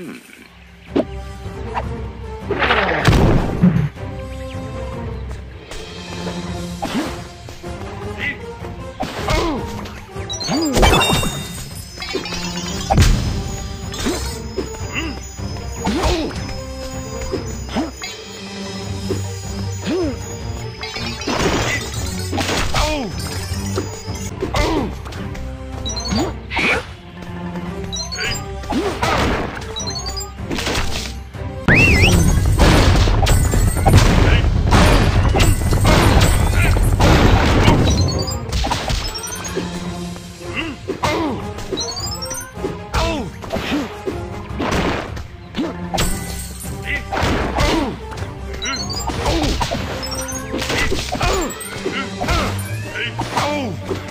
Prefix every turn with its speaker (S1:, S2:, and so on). S1: Hmm.
S2: fine.